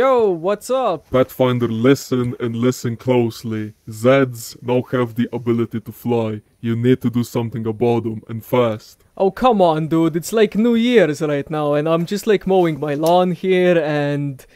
Yo, what's up? Pathfinder, listen and listen closely. Zeds now have the ability to fly. You need to do something about them, and fast. Oh, come on, dude. It's like New Year's right now, and I'm just like mowing my lawn here, and.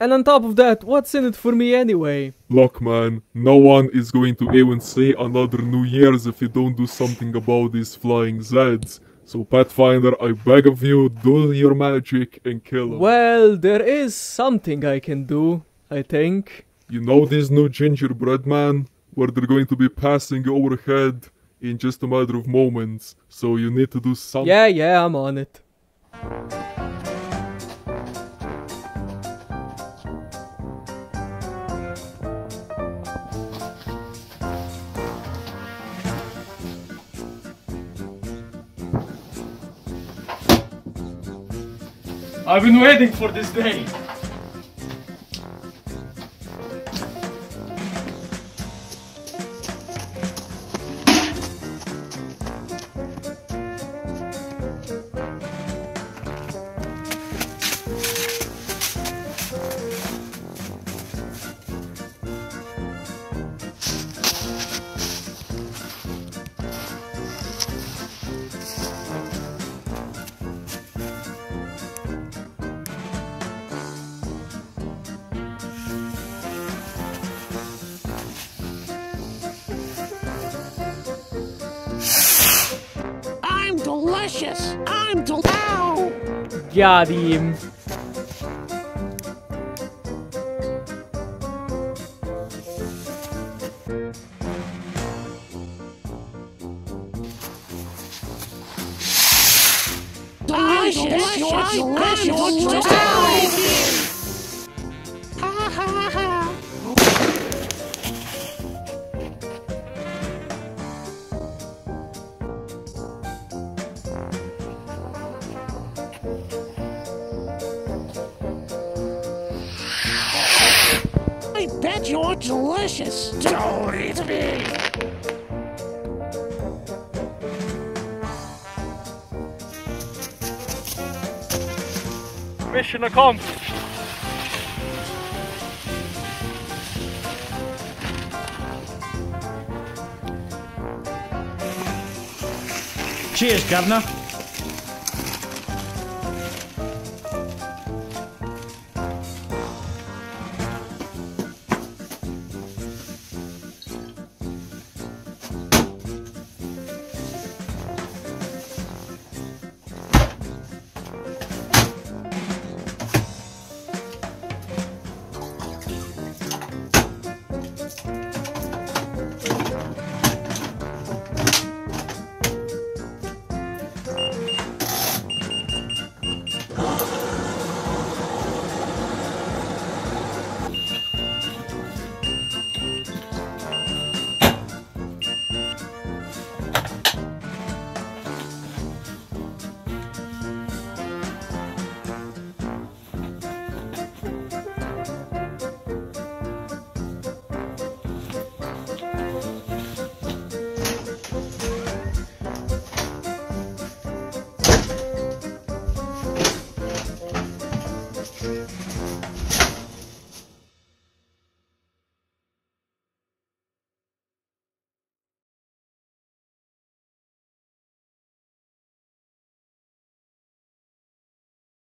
And on top of that, what's in it for me anyway? Look, man, no one is going to even say another New Year's if you don't do something about these flying Zeds. So, Pathfinder, I beg of you, do your magic and kill him. Well, there is something I can do, I think. You know this new gingerbread man? Where they're going to be passing overhead in just a matter of moments. So you need to do something. Yeah, yeah, I'm on it. I've been waiting for this day. Delicious. I'm del. Ow! Got him. Delicious. You're delicious. You're delicious. Delicious. Don't eat me. Mission accomplished. Cheers, Governor.